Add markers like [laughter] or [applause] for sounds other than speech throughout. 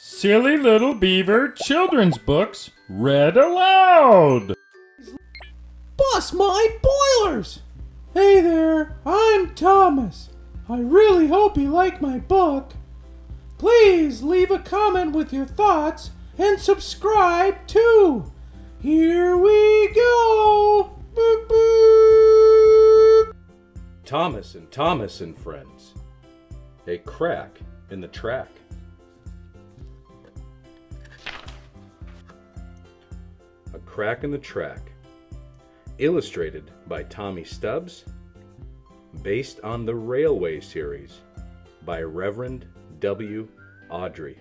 Silly Little Beaver children's books read aloud. Bust my boilers! Hey there, I'm Thomas. I really hope you like my book. Please leave a comment with your thoughts and subscribe too. Here we go. Boop, boop. Thomas and Thomas and Friends. A crack in the track. Crack in the track. Illustrated by Tommy Stubbs. Based on the Railway series by Reverend W. Awdry.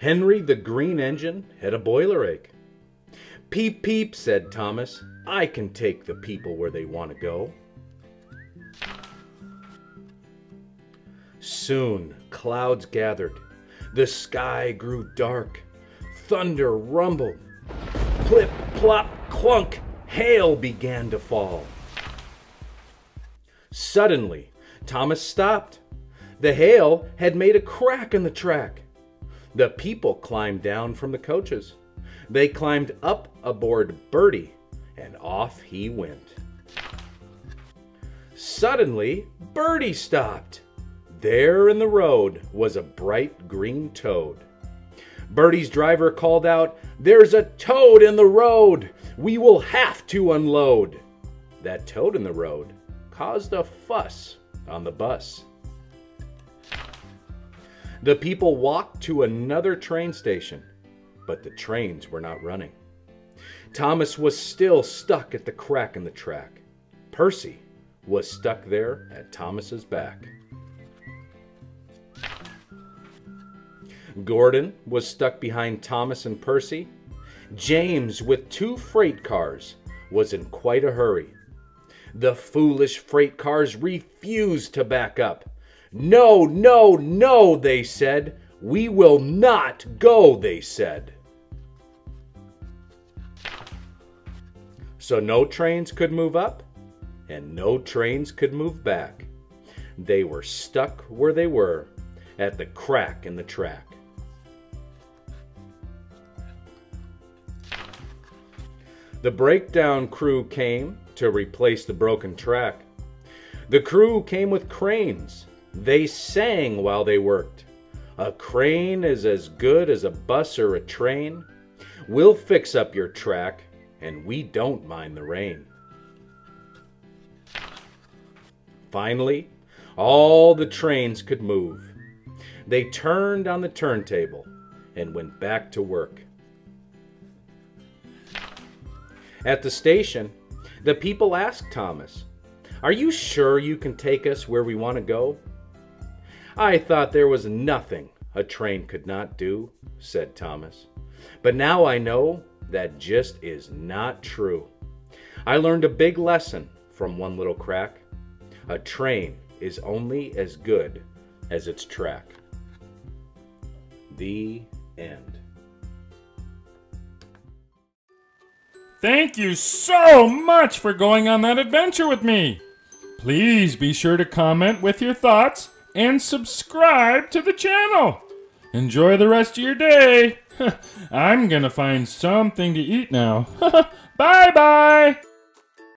Henry the Green Engine had a boiler ache. Peep, peep, said Thomas. I can take the people where they want to go. Soon clouds gathered. The sky grew dark. Thunder rumbled. Plip, plop, clunk, hail began to fall. Suddenly, Thomas stopped. The hail had made a crack in the track. The people climbed down from the coaches. They climbed up aboard Bertie, and off he went. Suddenly, Bertie stopped. There in the road was a bright green toad. Bertie's driver called out, There's a toad in the road! We will have to unload! That toad in the road caused a fuss on the bus. The people walked to another train station, but the trains were not running. Thomas was still stuck at the crack in the track. Percy was stuck there at Thomas's back. Gordon was stuck behind Thomas and Percy. James, with two freight cars, was in quite a hurry. The foolish freight cars refused to back up. No, no, no, they said. We will not go, they said. So no trains could move up and no trains could move back. They were stuck where they were at the crack in the track. The breakdown crew came to replace the broken track. The crew came with cranes. They sang while they worked. A crane is as good as a bus or a train. We'll fix up your track, and we don't mind the rain. Finally, all the trains could move. They turned on the turntable and went back to work. At the station, the people asked Thomas, Are you sure you can take us where we want to go? I thought there was nothing a train could not do, said Thomas. But now I know that just is not true. I learned a big lesson from one little crack. A train is only as good as its track. The end. Thank you so much for going on that adventure with me. Please be sure to comment with your thoughts and subscribe to the channel. Enjoy the rest of your day. [laughs] I'm gonna find something to eat now. [laughs] bye bye.